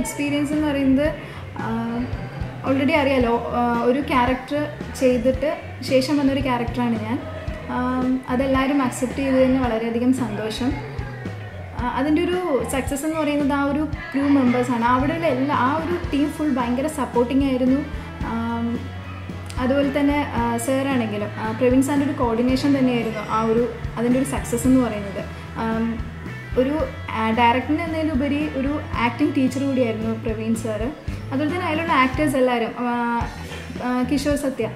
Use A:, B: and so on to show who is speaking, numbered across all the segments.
A: Experience എന്ന് പറയുന്നത് already അറിയാലോ ഒരു ക്യാരക്ടർ ചെയ്തിട്ട് ശേഷം വന്നൊരു ക്യാരക്ടറാണ് ഞാൻ. അതെല്ലാവരും അക്സെപ്റ്റ് ചെയ്തതിന് വളരെയധികം സന്തോഷം. അതിന്റെ ഒരു സക്സസ് എന്ന് പറയുന്നത് ആ ഒരു ക്രൂ മെമ്പേഴ്സാണ് അവിടെയുള്ള എല്ലാ ആ ഒരു ടീം ഫുൾ ഭയങ്കര സപ്പോർട്ടിംഗ് ആയിരുന്നു. അതുപോലെ തന്നെ സാറാണെങ്കിലും പ്രവീൺ സാറിന്റെ ഒരു കോർഡിനേഷൻ തന്നെയായിരുന്നു ആ ഒരു അതിന്റെ ഒരു സക്സസ് എന്ന് പറയുന്നത്. ഒരു ഡയറക്ടറിന് എന്നതിലുപരി ഒരു ആക്ടിങ് ടീച്ചർ കൂടിയായിരുന്നു പ്രവീൺ സാറ്. അതുപോലെ തന്നെ അതിലുള്ള ആക്ടേഴ്സ് എല്ലാവരും കിഷോർ സത്യ.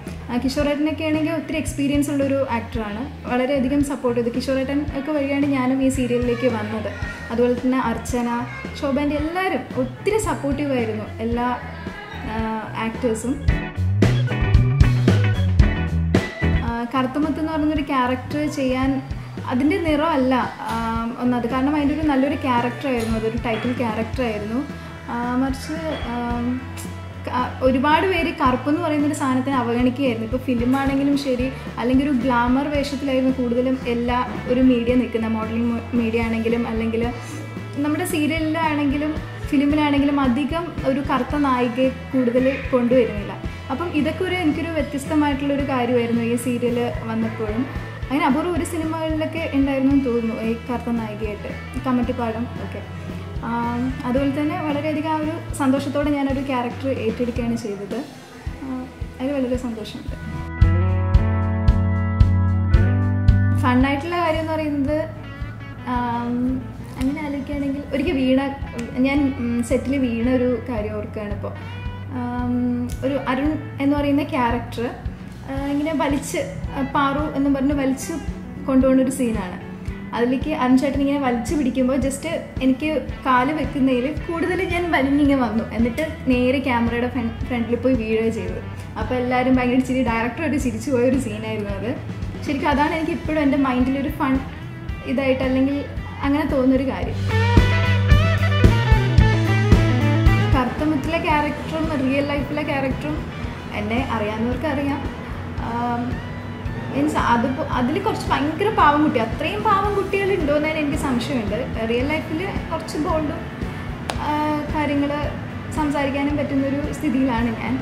A: കിഷോറേട്ടനൊക്കെ ആണെങ്കിൽ ഒത്തിരി എക്സ്പീരിയൻസ് ഉള്ളൊരു ആക്ടറാണ് വളരെയധികം സപ്പോർട്ട് ചെയ്തു. കിഷോറേട്ടൻ ഒക്കെ വഴിയാണ് ഞാനും ഈ സീരിയലിലേക്ക് വന്നത്. അതുപോലെ തന്നെ അർച്ചന ശോഭന്റെ എല്ലാവരും ഒത്തിരി സപ്പോർട്ടീവായിരുന്നു എല്ലാ ആക്ടേഴ്സും കറുത്തമുത്ത് എന്ന് പറഞ്ഞൊരു ക്യാരക്ടർ ചെയ്യാൻ അതിന്റെ നിറമല്ല. ഒന്നത് കാരണം അതിന്റെ ഒരു നല്ലൊരു ക്യാരക്ടർ ആയിരുന്നു. അതൊരു ടൈറ്റിൽ ക്യാരക്ടർ ആയിരുന്നു. മറിച്ച് ഒരുപാട് പേര് കറുപ്പെന്ന് പറയുന്ന ഒരു സാധനത്തിനെ അവഗണിക്കുകയായിരുന്നു. ഇപ്പോൾ ഫിലിമാണെങ്കിലും ശരി അല്ലെങ്കിൽ ഒരു ഗ്ലാമർ വേഷത്തിലായിരുന്നു കൂടുതലും എല്ലാ ഒരു മീഡിയ നിൽക്കുന്ന മോഡലിംഗ് മീഡിയ ആണെങ്കിലും അല്ലെങ്കിൽ നമ്മുടെ സീരിയലിലാണെങ്കിലും ഫിലിമിലാണെങ്കിലും അധികം ഒരു കറുത്ത നായികയെ കൂടുതൽ കൊണ്ടുവരുന്നില്ല. അപ്പം ഇതൊക്കെ ഒരു എനിക്കൊരു വ്യത്യസ്തമായിട്ടുള്ളൊരു കാര്യമായിരുന്നു ഈ സീരിയൽ വന്നപ്പോഴും. അങ്ങനെ അപൂർവം ഒരു സിനിമകളിലൊക്കെ ഉണ്ടായിരുന്നു എന്ന് തോന്നുന്നു ഈ കറുത്ത നായികയായിട്ട് കമ്മറ്റിപ്പാടം ഒക്കെ. അതുപോലെ തന്നെ വളരെയധികം ആ ഒരു സന്തോഷത്തോടെ ഞാനൊരു ക്യാരക്ടർ ഏറ്റെടുക്കുകയാണ് ചെയ്തത്. അതിൽ വളരെ സന്തോഷമുണ്ട്. ഫണ്ണായിട്ടുള്ള കാര്യം എന്ന് പറയുന്നത് അങ്ങനെ ആലോചിക്കുകയാണെങ്കിൽ ഒരിക്കൽ വീണ ഞാൻ സെറ്റിൽ വീണ ഒരു കാര്യം ഓർക്കുകയാണ് ഇപ്പോൾ. ഒരു അരുൺ എന്ന് പറയുന്ന ക്യാരക്ടർ ഇങ്ങനെ വലിച്ച് പാറു എന്ന് പറഞ്ഞ് വലിച്ച് കൊണ്ടുപോകുന്ന ഒരു സീനാണ്. അതിലേക്ക് അരുൺചേട്ടൻ ഇങ്ങനെ വലിച്ചു പിടിക്കുമ്പോൾ ജസ്റ്റ് എനിക്ക് കാൽ വെക്കുന്നതിൽ കൂടുതൽ ഞാൻ വലിഞ്ഞിങ്ങനെ വന്നു. എന്നിട്ട് നേരെ ക്യാമറയുടെ ഫ്രണ്ടിൽ പോയി വീഴുക ചെയ്തു അപ്പോൾ എല്ലാവരും ഭയങ്കര ചിരി ഡയറക്ടറായിട്ട് ചിരിച്ചു പോയ ഒരു സീനായിരുന്നു അത്. ശരിക്കും അതാണ് എനിക്ക് ഇപ്പോഴും എന്റെ മൈൻഡിലൊരു ഫൺ ഇതായിട്ട് അല്ലെങ്കിൽ അങ്ങനെ തോന്നുന്നൊരു കാര്യം. കറുത്തമുത്തിലെ ക്യാരക്ടറും റിയൽ ലൈഫിലെ ക്യാരക്ടറും എന്നെ അറിയാവുന്നവർക്ക് അറിയാം. മീൻസ് അത് അതിൽ കുറച്ച് ഭയങ്കര പാവം കുട്ടി. അത്രയും പാവം കുട്ടികൾ ഉണ്ടോയെന്നതിന് എനിക്ക് സംശയമുണ്ട്. റിയൽ ലൈഫിൽ കുറച്ച് ബോൾഡും കാര്യങ്ങൾ സംസാരിക്കാനും പറ്റുന്നൊരു സ്ഥിതിയിലാണ് ഞാൻ.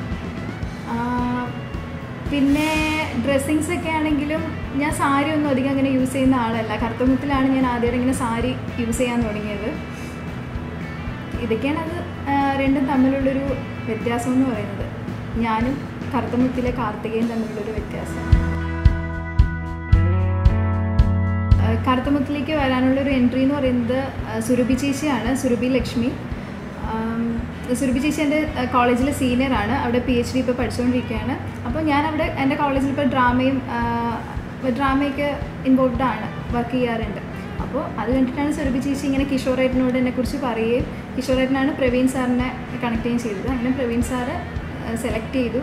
A: പിന്നെ ഡ്രസ്സിങ്സ് ഒക്കെ ആണെങ്കിലും ഞാൻ സാരി ഒന്നും അധികം അങ്ങനെ യൂസ് ചെയ്യുന്ന ആളല്ല. കറുത്തമുത്തിലാണ് ഞാൻ ആദ്യം ഇങ്ങനെ സാരി യൂസ് ചെയ്യാൻ തുടങ്ങിയത്. ഇതൊക്കെയാണ് അത് രണ്ടും തമ്മിലുള്ളൊരു വ്യത്യാസം എന്ന് പറയുന്നത്. ഞാനും കറുത്തമുത്തിലെ കാർത്തികയും തമ്മിലുള്ളൊരു വ്യത്യാസം. കറുത്തമുത്തിലേക്ക് വരാനുള്ളൊരു എൻട്രി എന്ന് പറയുന്നത് സുരഭി ചേച്ചിയാണ് സുരഭി ലക്ഷ്മി. സുരഭി ചേച്ചി എന്റെ കോളേജിലെ സീനിയറാണ് അവിടെ പി എച്ച് ഡി ഇപ്പോൾ പഠിച്ചുകൊണ്ടിരിക്കുകയാണ് അപ്പോൾ ഞാൻ അവിടെ എന്റെ കോളേജിൽ ഇപ്പോൾ ഡ്രാമയും ഡ്രാമയൊക്കെ ഇൻവോൾവ്ഡ് ആണ് വർക്ക് ചെയ്യാറുണ്ട്. അപ്പോൾ അത് കണ്ടിട്ടാണ് സുരഭി ചേച്ചി ഇങ്ങനെ കിഷോറേട്ടനോട് എന്നെക്കുറിച്ച് പറയുകയും കിഷോറേട്ടനാണ് പ്രവീൺ സാറിനെ കണക്ട് ചെയ്യുകയും ചെയ്തത്. അങ്ങനെ പ്രവീൺ സാറ് സെലക്ട് ചെയ്തു.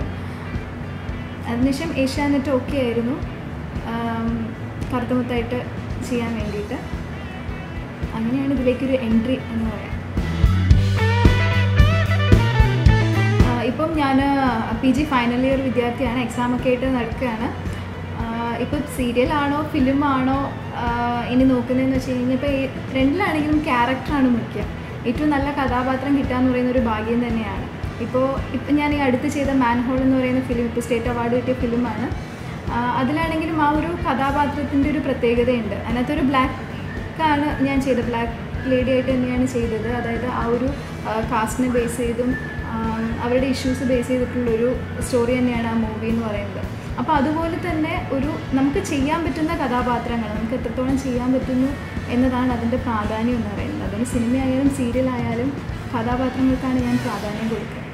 A: അതിനുശേഷം ഏഷ്യാനെറ്റ് ഓക്കെ ആയിരുന്നു. കറുത്തമുത്തായിട്ട് ചെയ്യാൻ വേണ്ടിയിട്ട്. അങ്ങനെയാണ് ഇതിലേക്കൊരു എൻട്രി എന്ന് പറയാം. ഇപ്പം ഞാൻ പി ജി ഫൈനൽ ഇയർ വിദ്യാർത്ഥിയാണ് എക്സാമൊക്കെ ആയിട്ട് നടക്കുകയാണ്. ഇപ്പം സീരിയലാണോ ഫിലിമാണോ ഇനി നോക്കുന്നതെന്ന് വെച്ച് കഴിഞ്ഞാൽ ഇപ്പോൾ രണ്ടിലാണെങ്കിലും ക്യാരക്ടറാണ് മുഖ്യം. ഏറ്റവും നല്ല കഥാപാത്രം കിട്ടുക എന്ന് പറയുന്ന ഒരു ഭാഗ്യം തന്നെയാണ്. ഇപ്പോൾ ഇപ്പം ഞാൻ ഈ അടുത്ത് ചെയ്ത മാൻഹോൾ എന്ന് പറയുന്ന ഫിലിം ഇപ്പോൾ സ്റ്റേറ്റ് അവാർഡ് കിട്ടിയ ഫിലിമാണ് അതിലാണെങ്കിലും ആ ഒരു കഥാപാത്രത്തിന്റെ ഒരു പ്രത്യേകതയുണ്ട്. അതിനകത്തൊരു ബ്ലാക്കാണ് ഞാൻ ചെയ്തത്. ബ്ലാക്ക് ലേഡി ആയിട്ട് തന്നെയാണ് ചെയ്തത്. അതായത് ആ ഒരു കാസ്റ്റിനെ ബേസ് ചെയ്തും അവരുടെ ഇഷ്യൂസ് ബേസ് ചെയ്തിട്ടുള്ളൊരു സ്റ്റോറി തന്നെയാണ് ആ മൂവി എന്ന് പറയുന്നത്. അപ്പോൾ അതുപോലെ തന്നെ ഒരു നമുക്ക് ചെയ്യാൻ പറ്റുന്ന കഥാപാത്രങ്ങൾ നമുക്ക് എത്രത്തോളം ചെയ്യാൻ പറ്റുന്നു എന്നതാണ് അതിന്റെ പ്രാധാന്യം എന്ന് പറയുന്നത്. അതിന് സിനിമയായാലും സീരിയലായാലും കഥാപാത്രങ്ങൾക്കാണ് ഞാൻ പ്രാധാന്യം കൊടുക്കുക.